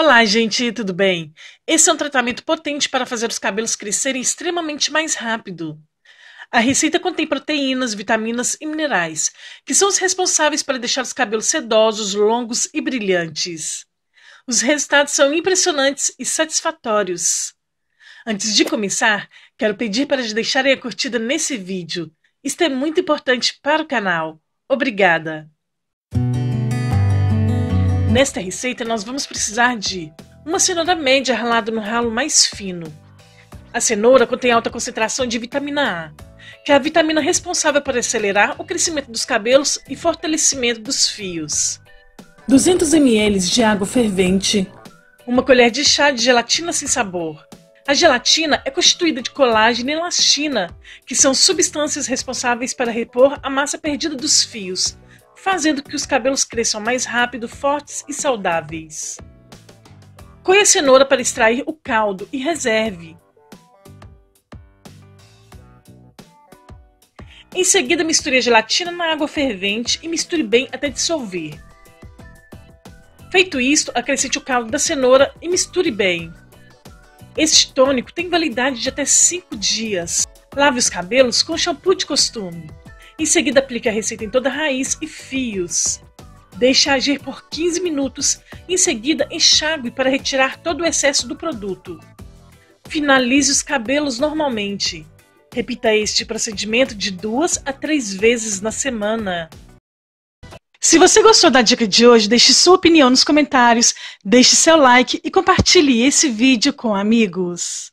Olá, gente, tudo bem? Esse é um tratamento potente para fazer os cabelos crescerem extremamente mais rápido. A receita contém proteínas, vitaminas e minerais, que são os responsáveis para deixar os cabelos sedosos, longos e brilhantes. Os resultados são impressionantes e satisfatórios. Antes de começar, quero pedir para deixarem a curtida nesse vídeo. Isto é muito importante para o canal. Obrigada! Nesta receita, nós vamos precisar de uma cenoura média ralada no ralo mais fino. A cenoura contém alta concentração de vitamina A, que é a vitamina responsável por acelerar o crescimento dos cabelos e fortalecimento dos fios. 200 ml de água fervente, uma colher de chá de gelatina sem sabor. A gelatina é constituída de colágeno e elastina, que são substâncias responsáveis para repor a massa perdida dos fios, fazendo que os cabelos cresçam mais rápido, fortes e saudáveis. Coe a cenoura para extrair o caldo e reserve. Em seguida, misture a gelatina na água fervente e misture bem até dissolver. Feito isto, acrescente o caldo da cenoura e misture bem. Este tônico tem validade de até 5 dias. Lave os cabelos com shampoo de costume. Em seguida, aplique a receita em toda a raiz e fios. Deixe agir por 15 minutos. Em seguida, enxague para retirar todo o excesso do produto. Finalize os cabelos normalmente. Repita este procedimento de duas a três vezes na semana. Se você gostou da dica de hoje, deixe sua opinião nos comentários, deixe seu like e compartilhe esse vídeo com amigos.